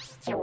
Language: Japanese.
しちゃう。